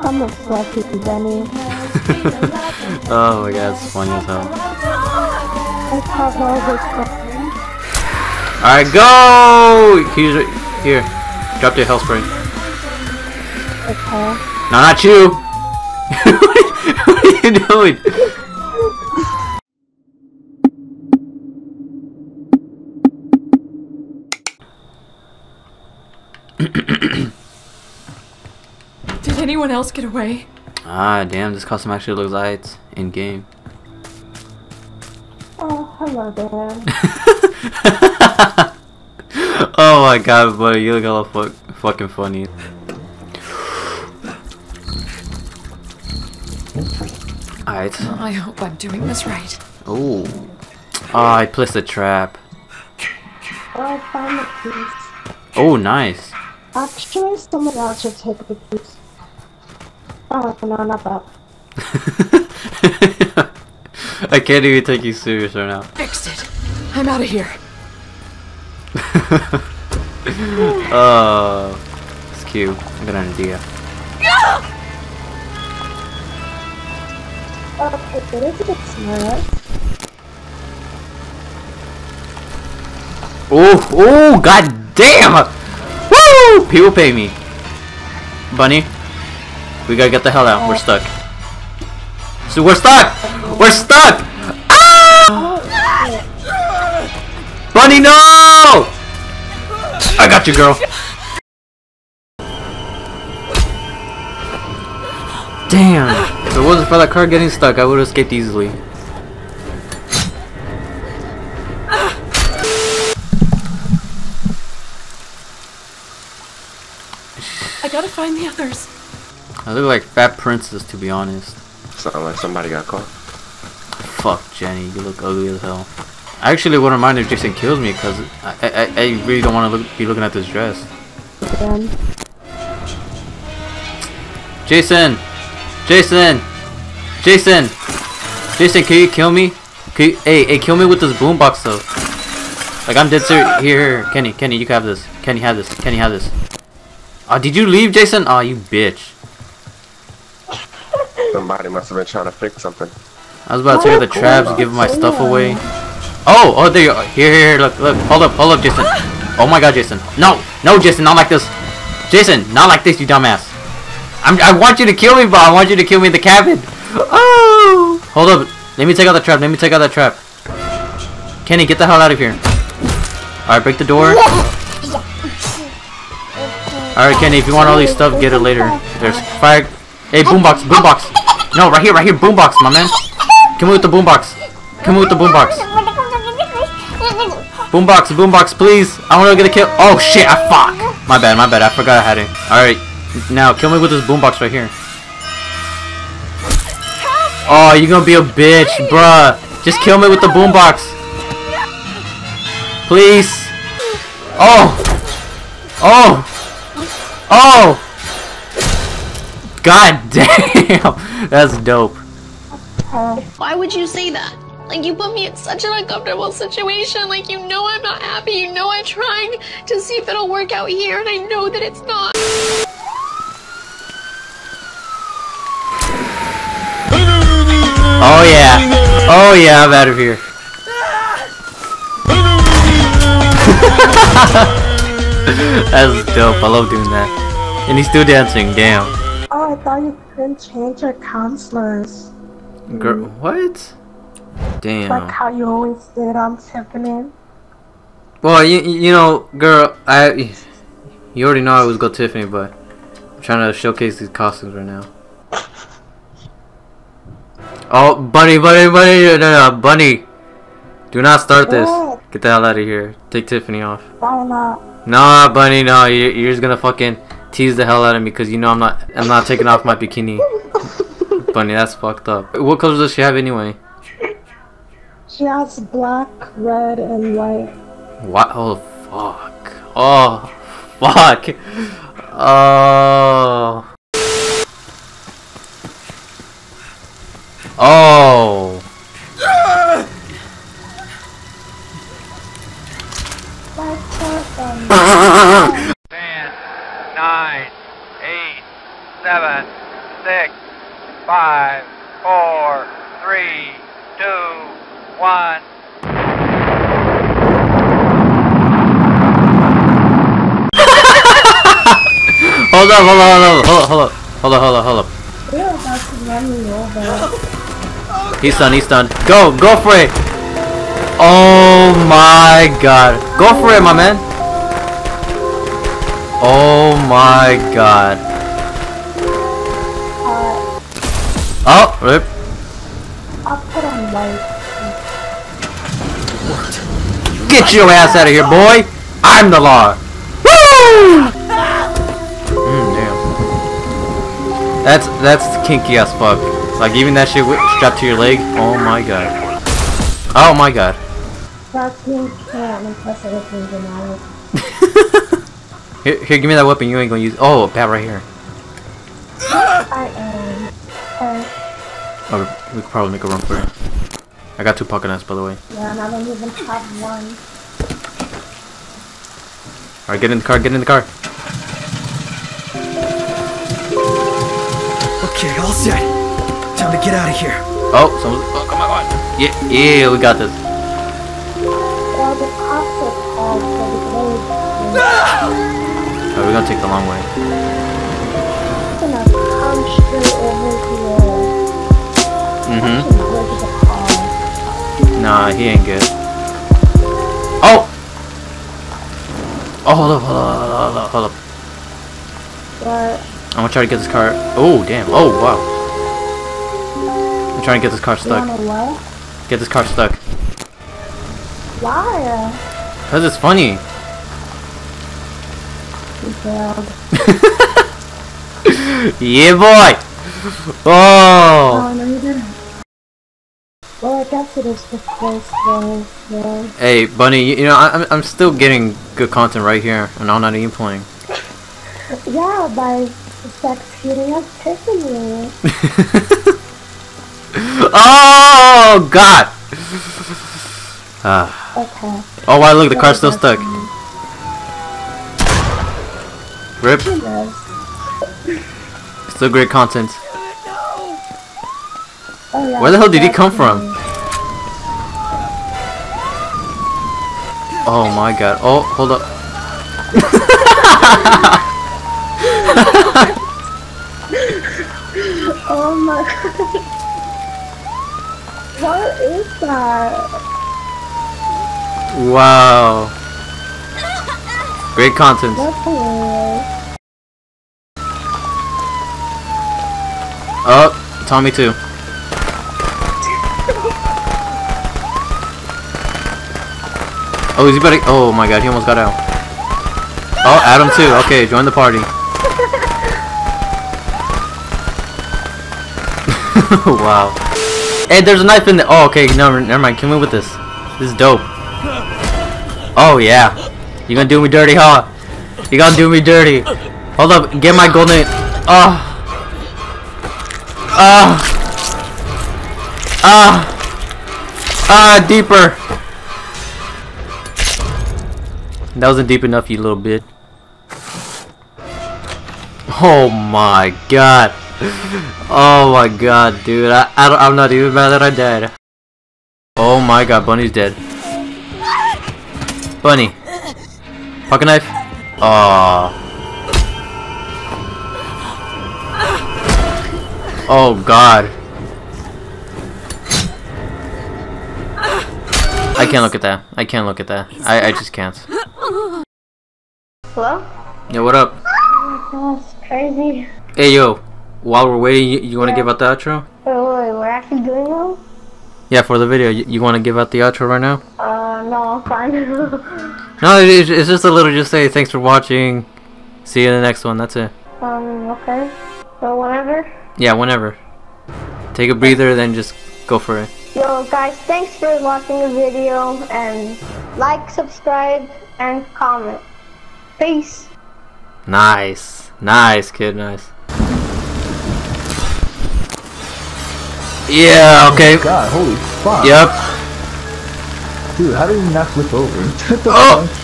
I'm a fluffy Benny. oh my god, it's funny as hell. I have all this stuff. Alright, go! Here's here. Drop your health spray. Okay. No, not you! what are you doing? Anyone else get away? Ah, damn, this costume actually looks light in game. Oh, hello there. oh my god, buddy, you look all fu fucking funny. Alright. I hope I'm doing this right. Oh. Oh, I placed a trap. Oh, I found the piece. Oh, nice. Actually, someone else should take the piece. Oh, no, not that. I can't even take you serious right now. Fixed it. I'm out of here. oh, it's cute. I got an idea. Okay, it is a bit smart. Oh, oh, god damn! Woo! People pay me. Bunny, we gotta get the hell out. We're stuck. So we're stuck! We're stuck! Ah! Bunny, no! I got you, girl. Damn. If it wasn't for that car getting stuck, I would have escaped easily. I gotta find the others. I look like Fat Princess, to be honest. Sound like somebody got caught. Fuck, Jenny, you look ugly as hell. I actually wouldn't mind if Jason kills me, because I, I, I really don't want to look, be looking at this dress. Again. Jason! Jason! Jason! Jason, can you kill me? Can you, hey, hey, kill me with this boombox though. Like I'm dead serious. Here, here, Kenny, Kenny, you can have this. Kenny, have this. Kenny, have this. Oh, did you leave, Jason? Oh, you bitch. Somebody must have been trying to fix something. I was about to take the traps, give my stuff away. Oh, oh, there you are. Here, here, here, look, look. Hold up, hold up, Jason. Oh my god, Jason. No, no, Jason, not like this. Jason, not like this, you dumbass. I'm, I want you to kill me, but I want you to kill me in the cabin. Oh! Hold up. Let me take out the trap. Let me take out that trap. Kenny, get the hell out of here. Alright, break the door. Alright, Kenny, if you want all these stuff, get it later. There's fire. Hey, boombox, boombox. No, right here, right here, boombox, my man. Come with the boombox. Come with the boombox. Boombox, boombox, please. I want to get a kill. Oh shit, I fuck. My bad, my bad. I forgot I had it. Alright, now kill me with this boombox right here. Oh, you're gonna be a bitch, bruh. Just kill me with the boombox. Please. Oh. Oh. Oh. God damn. That's dope. Why would you say that? Like, you put me in such an uncomfortable situation. Like, you know I'm not happy. You know I'm trying to see if it'll work out here, and I know that it's not. Oh yeah. Oh yeah, I'm out of here. That's dope. I love doing that. And he's still dancing. Damn. I thought you couldn't change your counselors. Girl, what? Damn. Like how you always did on Tiffany. Well, you you know, girl, I you already know I was go Tiffany, but I'm trying to showcase these costumes right now. Oh, bunny, bunny, bunny, no, no, no, bunny! Do not start this. Get the hell out of here. Take Tiffany off. Why not? Nah, bunny, no, you're, you're just gonna fucking tease the hell out of me because you know I'm not I'm not taking off my bikini. bunny, that's fucked up. What colors does she have anyway? She has black, red, and white. What? Oh, fuck. Oh, fuck. Oh. Oh. That's awesome. Nine, eight, seven, six, five, four, three, two, one. Hold up, hold up, hold up, hold up, hold up, hold up, hold up. He's done, he's done. Go, go for it. Oh my god. Go for it, my man. Oh my god. Uh, Oh, rip. I'll put on white. Get your ass out of here, boy. I'm the law. Woo! Mm, damn. That's that's kinky as fuck. Like even that shit strapped to your leg. Oh my god. Oh my god. That's me can't impress anything dramatic. Here, here, give me that weapon. You ain't gonna use. Oh, a bat right here. I am. Uh, Oh, we could probably make a run for it. I got two pocket knives, by the way. yeah, and I don't even have one. Alright, get in the car, get in the car. Okay, all set. Time to get out of here. Oh, someone's. Oh, come on, come on. Yeah, yeah, we got this. Well, the cops are called for the Alright, we're gonna take the long way. It's gonna come straight over here. Mm-hmm. Where to the. Nah, he ain't good. Oh! Oh, hold up, hold up, hold up, hold up. But I'm gonna try to get this car. Oh, damn. Oh, wow. I'm trying to get this car stuck. Get this car stuck. Why? Cause it's funny. Failed. Yeah, boy! Oh! Oh, no, you didn't. Well, I guess it is the first day, so... Hey, Bunny, you, you know, I, I'm, I'm still getting good content right here, and I'm not even playing. Yeah, by succeeding at picking you. oh, God! Ah. Okay. Oh, wow, look, the car's still stuck. Rip. Still great content. Oh, Where the hell did he come from? Oh my god. Oh, hold up. Oh my god. What is that? Wow. Great content. Oh, Tommy too. Oh, is he better? Oh my god, he almost got out. Oh, Adam too. Okay, join the party. wow. Hey, there's a knife in there. Oh, okay, no, never mind. Come in with this. This is dope. Oh yeah. You gonna do me dirty, huh? You gonna do me dirty? Hold up, get my golden. Oh. Ah. Ah. Ah, deeper. That wasn't deep enough, you little bit. Oh my god. Oh my god, dude. I, I I'm not even mad that I died. Oh my god, Bunny's dead. Bunny. Pocket knife. Aww. Oh god. I can't look at that. I can't look at that. I, I just can't. Hello? Yeah, what up? Oh, it's crazy. Hey yo, while we're waiting, you, you want to Yeah. give out the outro? Wait, wait, we're actually doing it? Yeah, for the video. You, you want to give out the outro right now? Uh, no, I'm fine. No, it, it's- it's just a little just say thanks for watching. See you in the next one. That's it. um, okay. So whenever. Yeah, whenever. Take a breather, then just go for it. Yo, guys, thanks for watching the video, and like, subscribe, and comment. Peace. Nice. Nice, kid. Nice. Yeah, okay. God, holy fuck. Yep. Dude, how did he not flip over? Oh!